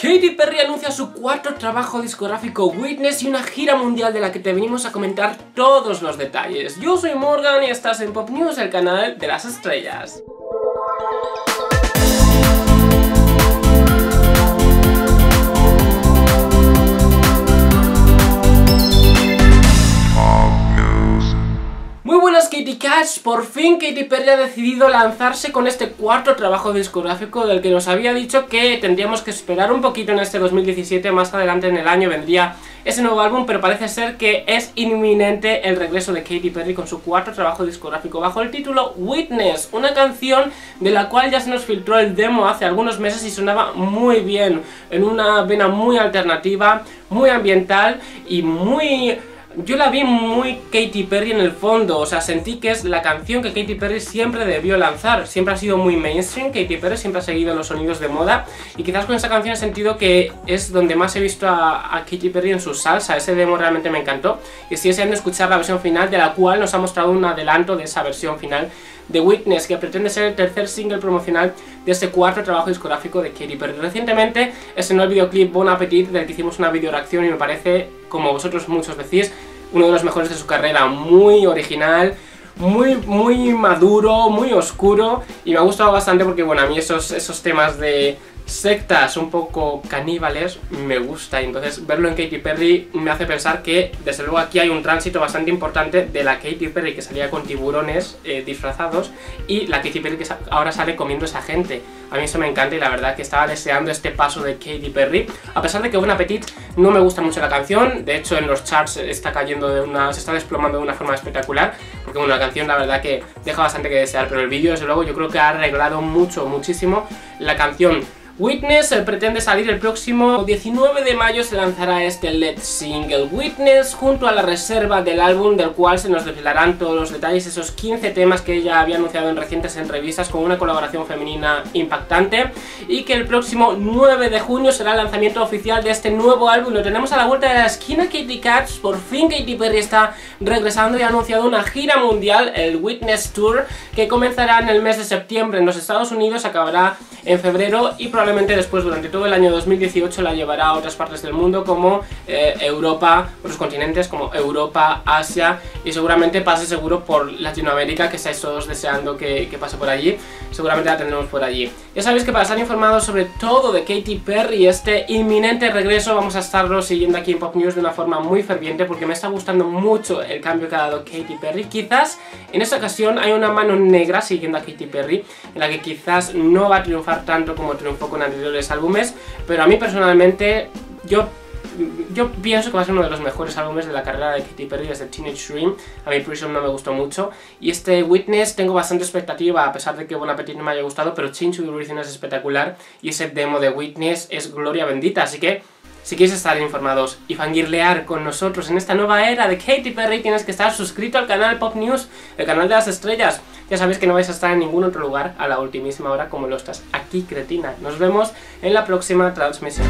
Katy Perry anuncia su cuarto trabajo discográfico Witness y una gira mundial de la que te venimos a comentar todos los detalles. Yo soy Morgan y estás en Pop News, el canal de las estrellas. Katy Cats, por fin Katy Perry ha decidido lanzarse con este cuarto trabajo discográfico del que nos había dicho que tendríamos que esperar un poquito en este 2017, más adelante en el año vendría ese nuevo álbum, pero parece ser que es inminente el regreso de Katy Perry con su cuarto trabajo discográfico bajo el título Witness, una canción de la cual ya se nos filtró el demo hace algunos meses y sonaba muy bien, en una vena muy alternativa, muy ambiental y muy yo la vi muy Katy Perry en el fondo, o sea, sentí que es la canción que Katy Perry siempre debió lanzar. Siempre ha sido muy mainstream, Katy Perry siempre ha seguido los sonidos de moda y quizás con esa canción he sentido que es donde más he visto a, Katy Perry en su salsa. Ese demo realmente me encantó y estoy deseando escuchar la versión final de la cual nos ha mostrado un adelanto de esa versión final The Witness, que pretende ser el tercer single promocional de este cuarto trabajo discográfico de Katy Perry. Recientemente estrenó el videoclip Bon Appetit, del que hicimos una video reacción y me parece, como vosotros muchos decís, uno de los mejores de su carrera, muy original, muy, muy maduro, muy oscuro y me ha gustado bastante porque, bueno, a mí esos, esos temas de sectas un poco caníbales me gusta y entonces verlo en Katy Perry me hace pensar que desde luego aquí hay un tránsito bastante importante de la Katy Perry que salía con tiburones eh, disfrazados y la Katy Perry que ahora sale comiendo esa gente. A mí eso me encanta y la verdad que estaba deseando este paso de Katy Perry. A pesar de que Bon Appetit no me gusta mucho la canción, de hecho en los charts está cayendo de una... se está desplomando de una forma espectacular porque bueno, la canción la verdad que deja bastante que desear, pero el vídeo desde luego yo creo que ha arreglado mucho, muchísimo la canción Witness eh, pretende salir el próximo 19 de mayo se lanzará este LED single Witness junto a la reserva del álbum del cual se nos desvelarán todos los detalles, esos 15 temas que ella había anunciado en recientes entrevistas con una colaboración femenina impactante y que el próximo 9 de junio será el lanzamiento oficial de este nuevo álbum. Lo tenemos a la vuelta de la esquina Katy Cats, por fin Katy Perry está regresando y ha anunciado una gira mundial, el Witness Tour, que comenzará en el mes de septiembre en los Estados Unidos, acabará en febrero y probablemente después durante todo el año 2018 la llevará a otras partes del mundo como eh, Europa, otros continentes como Europa, Asia y seguramente pase seguro por Latinoamérica que estáis todos deseando que, que pase por allí, seguramente la tendremos por allí. Ya sabéis que para estar informados sobre todo de Katy Perry y este inminente regreso vamos a estarlo siguiendo aquí en Pop News de una forma muy ferviente porque me está gustando mucho el cambio que ha dado Katy Perry. Quizás en esta ocasión hay una mano negra siguiendo a Katy Perry en la que quizás no va a triunfar tanto como triunfó con anteriores álbumes, pero a mí personalmente yo yo pienso que va a ser uno de los mejores álbumes de la carrera de Katy Perry desde Teenage Dream. A mí Prism no me gustó mucho. Y este Witness tengo bastante expectativa, a pesar de que Bon Appetit no me haya gustado, pero Change Everything es espectacular. Y ese demo de Witness es gloria bendita. Así que, si quieres estar informados y fangirlear con nosotros en esta nueva era de Katy Perry, tienes que estar suscrito al canal Pop News, el canal de las estrellas. Ya sabéis que no vais a estar en ningún otro lugar a la ultimísima hora como lo estás aquí, cretina. Nos vemos en la próxima transmisión.